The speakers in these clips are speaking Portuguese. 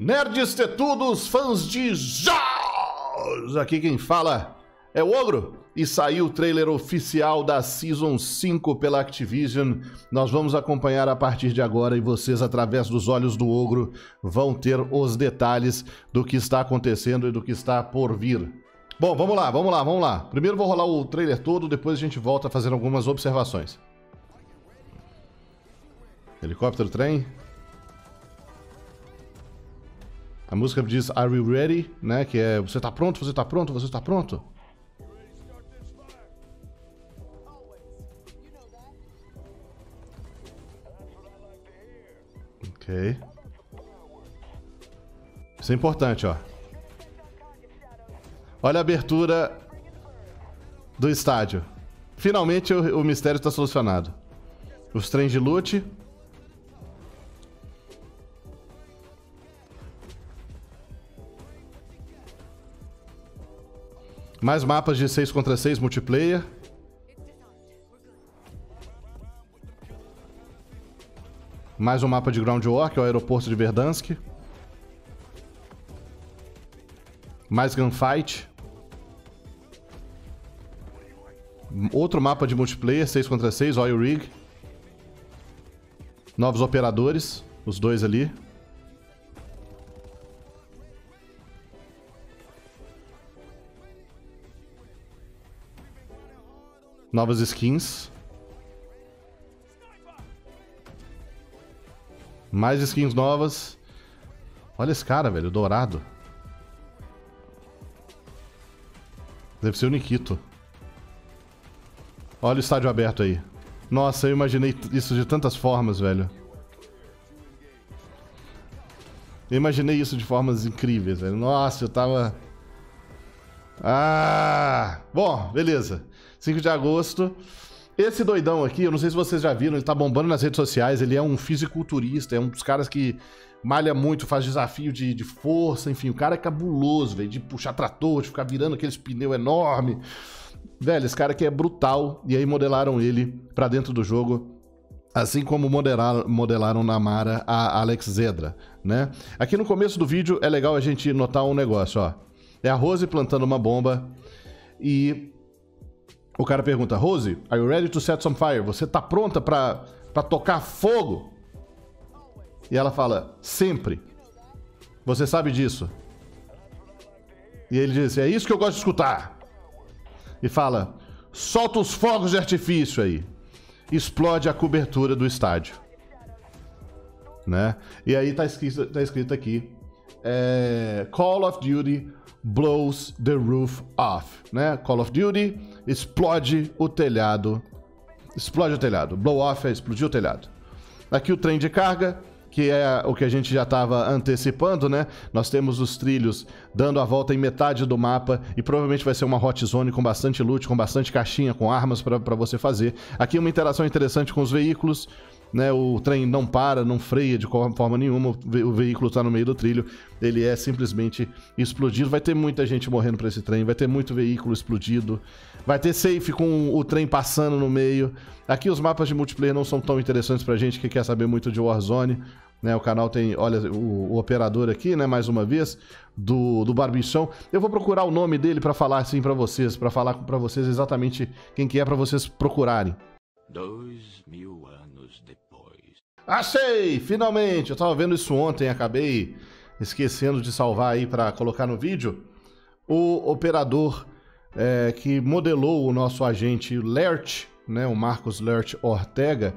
Nerds tetudos, fãs de jogos! Aqui quem fala é o Ogro e saiu o trailer oficial da Season 5 pela Activision. Nós vamos acompanhar a partir de agora e vocês, através dos olhos do Ogro, vão ter os detalhes do que está acontecendo e do que está por vir. Bom, vamos lá, vamos lá, vamos lá. Primeiro vou rolar o trailer todo, depois a gente volta a fazer algumas observações. Helicóptero, trem. A música diz Are you ready? Né? Que é Você tá pronto? Você tá pronto? Você tá pronto? Ok. Isso é importante, ó. Olha a abertura do estádio. Finalmente o, o mistério está solucionado. Os trens de loot. Mais mapas de 6 contra 6 multiplayer. Mais um mapa de Ground War, que é o aeroporto de Verdansk. Mais gunfight. Outro mapa de multiplayer, 6 contra 6, Oil Rig. Novos operadores, os dois ali. Novas skins. Mais skins novas. Olha esse cara, velho, dourado. Deve ser o Nikito. Olha o estádio aberto aí. Nossa, eu imaginei isso de tantas formas, velho. Eu imaginei isso de formas incríveis, velho. Nossa, eu tava... Ah! Bom, beleza. 5 de agosto. Esse doidão aqui, eu não sei se vocês já viram, ele tá bombando nas redes sociais, ele é um fisiculturista, é um dos caras que malha muito, faz desafio de, de força, enfim, o cara é cabuloso, velho, de puxar trator, de ficar virando aqueles pneus enormes. Velho, esse cara aqui é brutal, e aí modelaram ele pra dentro do jogo. Assim como modelaram na Mara a Alex Zedra, né? Aqui no começo do vídeo é legal a gente notar um negócio, ó. É a Rose plantando uma bomba e o cara pergunta: Rose, are you ready to set some fire? Você tá pronta pra, tocar fogo? E ela fala: Sempre. Você sabe disso. E ele diz: É isso que eu gosto de escutar. E fala: Solta os fogos de artifício aí. Explode a cobertura do estádio. Né? E aí tá escrito, tá escrito aqui: é, Call of Duty blows the roof off, né? Call of Duty explode o telhado. Explode o telhado. Blow off é explodir o telhado. Aqui o trem de carga, que é o que a gente já estava antecipando, né? Nós temos os trilhos dando a volta em metade do mapa e provavelmente vai ser uma hot zone com bastante loot, com bastante caixinha, com armas para você fazer. Aqui uma interação interessante com os veículos né? O trem não para, não freia de forma nenhuma, o veículo está no meio do trilho, ele é simplesmente explodido. Vai ter muita gente morrendo para esse trem, vai ter muito veículo explodido, vai ter safe com o trem passando no meio. Aqui os mapas de multiplayer não são tão interessantes pra gente que quer saber muito de Warzone. Né, o canal tem, olha, o, o, operador aqui, né, mais uma vez, do, do Barbichão. Eu vou procurar o nome dele para falar assim para vocês, para falar para vocês exatamente quem que é para vocês procurarem. Dois mil anos depois. Achei! Finalmente! Eu tava vendo isso ontem, acabei esquecendo de salvar aí para colocar no vídeo. O operador é, que modelou o nosso agente Lert, né, o Marcos Lert Ortega,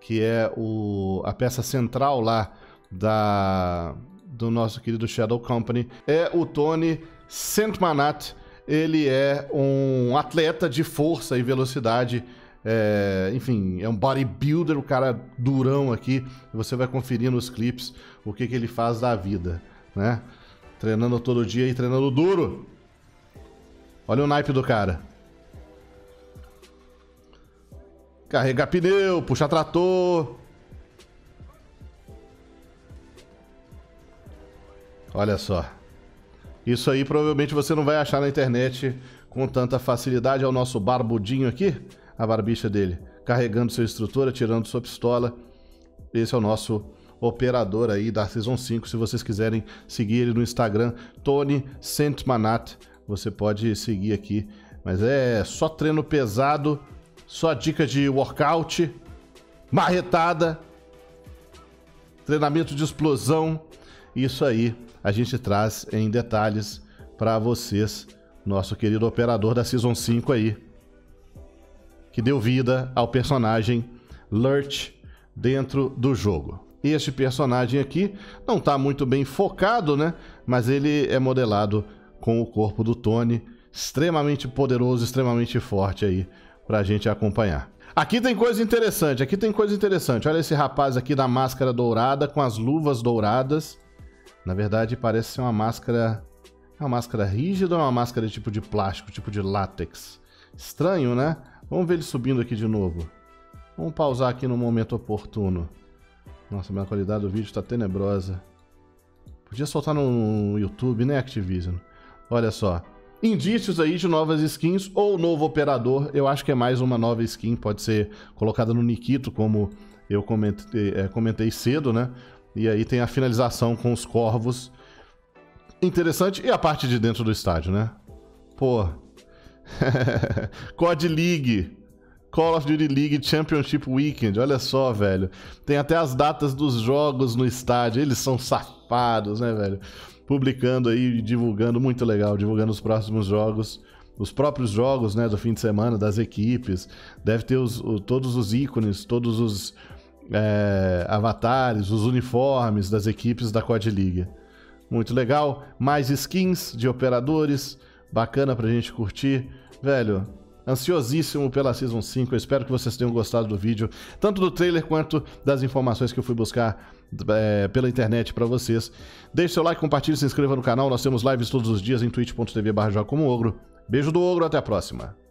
que é o, a peça central lá da, do nosso querido Shadow Company, é o Tony Sentmanat. Ele é um atleta de força e velocidade é, enfim, é um bodybuilder, o cara durão aqui. Você vai conferir nos clipes o que, que ele faz da vida, né? Treinando todo dia e treinando duro. Olha o naipe do cara. Carregar pneu, puxar trator. Olha só. Isso aí provavelmente você não vai achar na internet com tanta facilidade. É o nosso barbudinho aqui a barbicha dele, carregando seu instrutor, atirando sua pistola. Esse é o nosso operador aí da Season 5. Se vocês quiserem seguir ele no Instagram, Tony Sentmanat, você pode seguir aqui. Mas é só treino pesado, só dica de workout, marretada, treinamento de explosão. Isso aí a gente traz em detalhes para vocês, nosso querido operador da Season 5 aí, que deu vida ao personagem Lurch dentro do jogo. Este personagem aqui não está muito bem focado, né? Mas ele é modelado com o corpo do Tony, extremamente poderoso, extremamente forte aí para a gente acompanhar. Aqui tem coisa interessante, aqui tem coisa interessante. Olha esse rapaz aqui da máscara dourada com as luvas douradas. Na verdade, parece ser uma máscara. É uma máscara rígida ou é uma máscara de tipo de plástico, tipo de látex? Estranho, né? Vamos ver ele subindo aqui de novo. Vamos pausar aqui no momento oportuno. Nossa, minha qualidade do vídeo está tenebrosa. Podia soltar no YouTube, né, Activision? Olha só. Indícios aí de novas skins ou novo operador. Eu acho que é mais uma nova skin. Pode ser colocada no Nikito, como eu comentei, é, comentei cedo, né? E aí tem a finalização com os corvos. Interessante. E a parte de dentro do estádio, né? Pô. COD League. Call of Duty League Championship Weekend. Olha só, velho. Tem até as datas dos jogos no estádio. Eles são safados, né, velho? Publicando aí, divulgando, muito legal, divulgando os próximos jogos os próprios jogos né, do fim de semana, das equipes. Deve ter os, o, todos os ícones, todos os é, avatares, os uniformes das equipes da COD League. Muito legal. Mais skins de operadores. Bacana pra gente curtir. Velho, ansiosíssimo pela Season 5. Eu espero que vocês tenham gostado do vídeo, tanto do trailer quanto das informações que eu fui buscar é, pela internet para vocês. Deixe seu like, compartilhe, se inscreva no canal. Nós temos lives todos os dias em twitch.tv barra Beijo do Ogro, até a próxima.